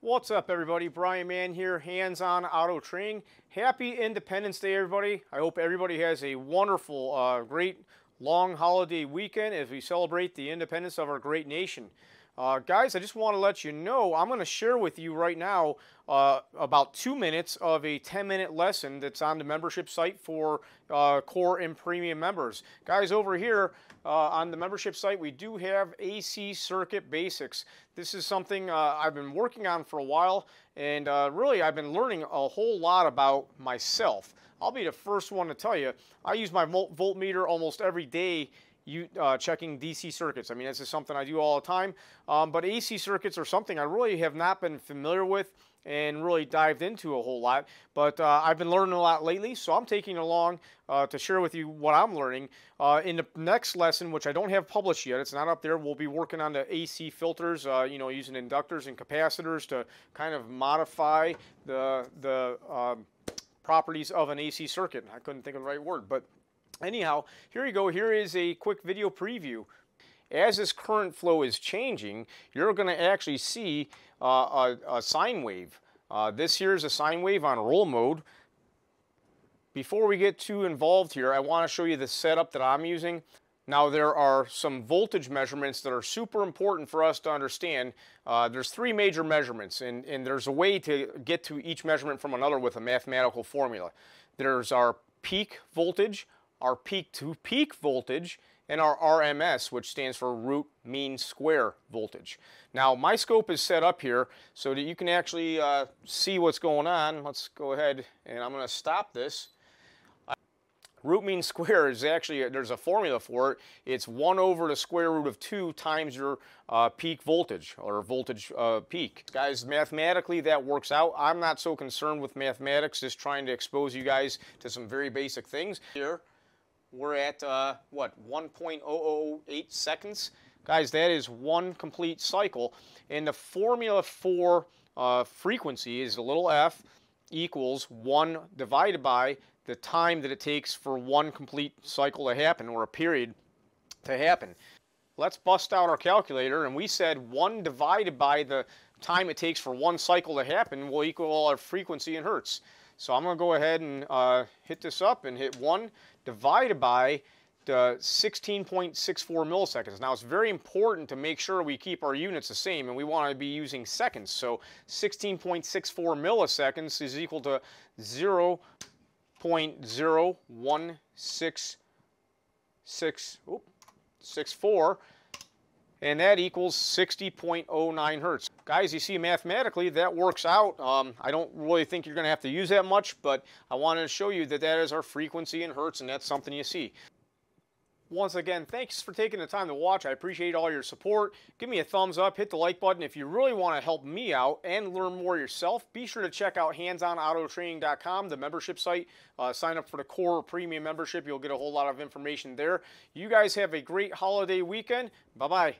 What's up, everybody? Brian Mann here, Hands On Auto Training. Happy Independence Day, everybody. I hope everybody has a wonderful, uh, great long holiday weekend as we celebrate the independence of our great nation. Uh, guys, I just want to let you know, I'm going to share with you right now uh, about two minutes of a 10-minute lesson that's on the membership site for uh, core and premium members. Guys, over here uh, on the membership site, we do have AC Circuit Basics. This is something uh, I've been working on for a while, and uh, really I've been learning a whole lot about myself. I'll be the first one to tell you, I use my voltmeter almost every day you, uh, checking DC circuits. I mean, this is something I do all the time, um, but AC circuits are something I really have not been familiar with and really dived into a whole lot. But uh, I've been learning a lot lately, so I'm taking along uh, to share with you what I'm learning. Uh, in the next lesson, which I don't have published yet, it's not up there, we'll be working on the AC filters, uh, you know, using inductors and capacitors to kind of modify the, the um, properties of an AC circuit. I couldn't think of the right word, but Anyhow, here you go. Here is a quick video preview. As this current flow is changing, you're going to actually see uh, a, a, sine wave. Uh, this here is a sine wave on roll mode. Before we get too involved here, I want to show you the setup that I'm using. Now there are some voltage measurements that are super important for us to understand. Uh, there's three major measurements and, and there's a way to get to each measurement from another with a mathematical formula. There's our peak voltage, our peak to peak voltage, and our RMS, which stands for root mean square voltage. Now, my scope is set up here so that you can actually uh, see what's going on. Let's go ahead and I'm going to stop this. Root mean square is actually, there's a formula for it. It's 1 over the square root of 2 times your uh, peak voltage or voltage uh, peak. Guys, mathematically that works out. I'm not so concerned with mathematics, just trying to expose you guys to some very basic things. Here, we're at, uh, what, 1.008 seconds? Guys, that is one complete cycle. And the formula for uh, frequency is a little f equals 1 divided by the time that it takes for one complete cycle to happen, or a period to happen. Let's bust out our calculator, and we said 1 divided by the time it takes for one cycle to happen will equal our frequency in hertz. So I'm going to go ahead and uh, hit this up and hit 1 divided by the 16.64 milliseconds. Now it's very important to make sure we keep our units the same and we want to be using seconds. So 16.64 milliseconds is equal to 0 0.0166 and that equals 60.09 hertz. Guys, you see mathematically that works out. Um, I don't really think you're going to have to use that much, but I wanted to show you that that is our frequency in hertz, and that's something you see. Once again, thanks for taking the time to watch. I appreciate all your support. Give me a thumbs up, hit the like button. If you really want to help me out and learn more yourself, be sure to check out handsonautotraining.com, the membership site. Uh, sign up for the core premium membership. You'll get a whole lot of information there. You guys have a great holiday weekend. Bye-bye.